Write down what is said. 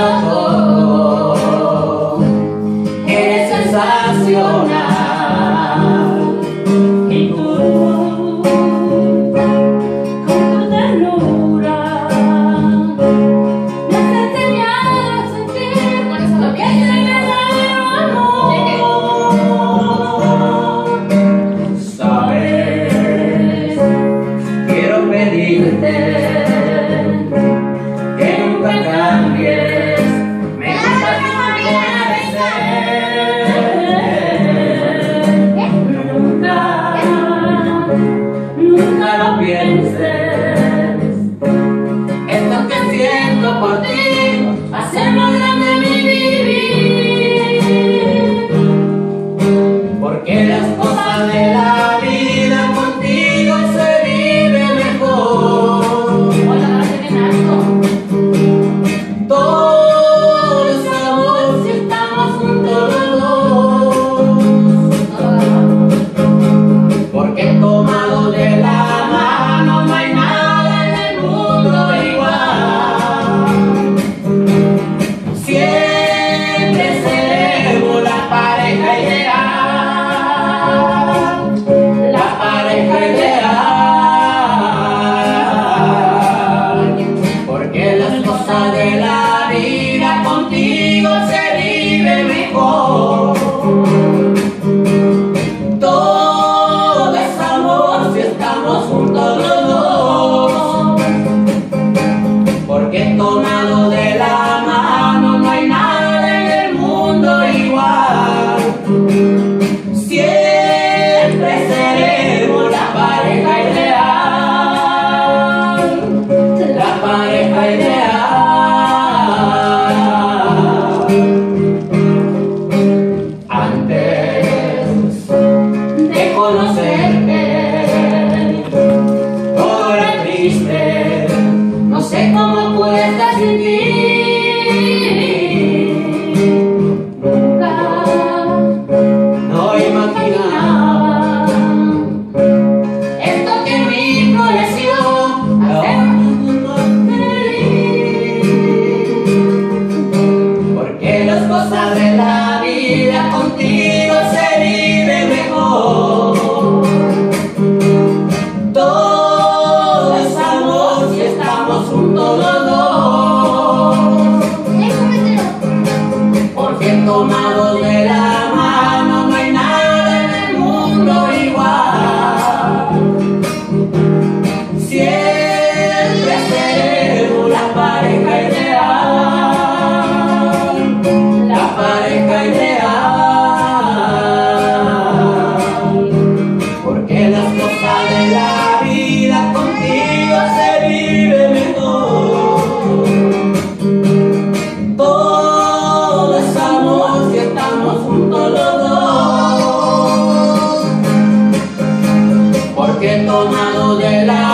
Oh. por ti, hacerlo grande mi vivir. Porque las cosas de la Father. tomados de la mano, no hay nada en el mundo igual. Siempre seremos la pareja ideal, la pareja tomado de la